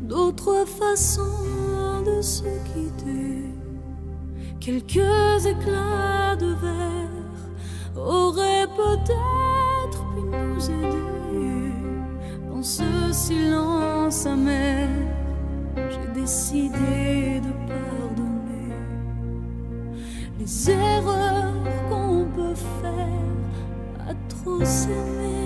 d'autres façons de se quitter. Quelques éclats de verre auraient peut-être pu nous aider. Dans ce silence amer, j'ai décidé de pardonner les erreurs qu'on peut faire à trop s'aimer.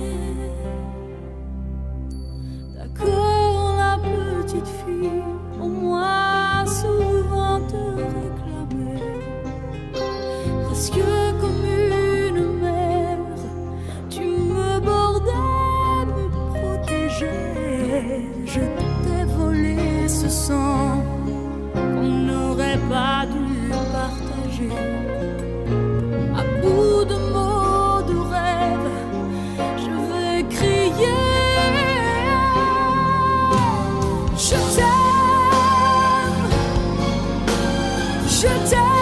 pas dû partager. À bout de mots de rêve, je vais crier. Je t'aime, je t'aime.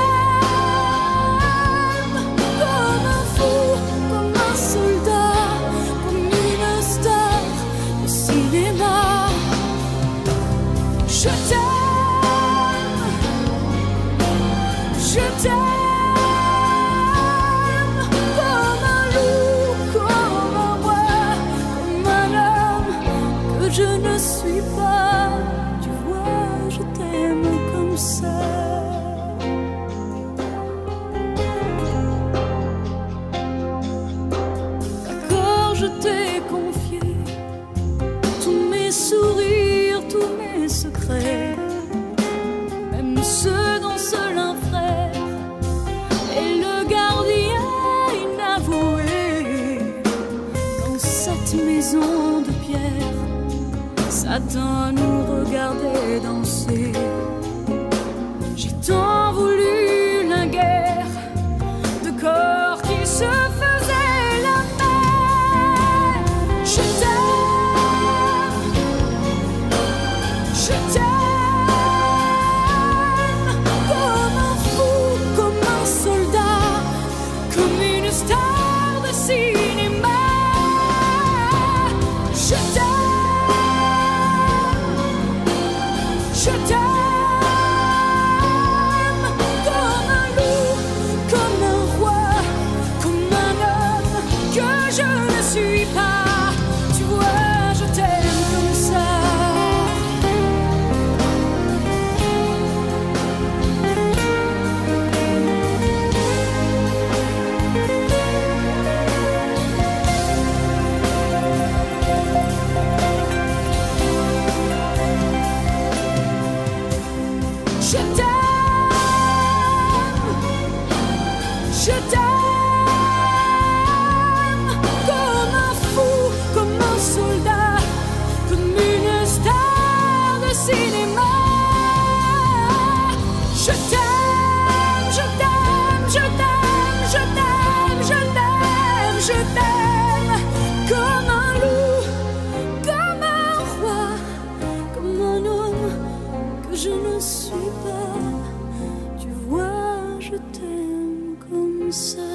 Je t'aime comme un loup quand on m'envoie, comme un homme que je ne suis pas. Tu vois, je t'aime comme ça. Attends, nous regarder danser. J'ai tant so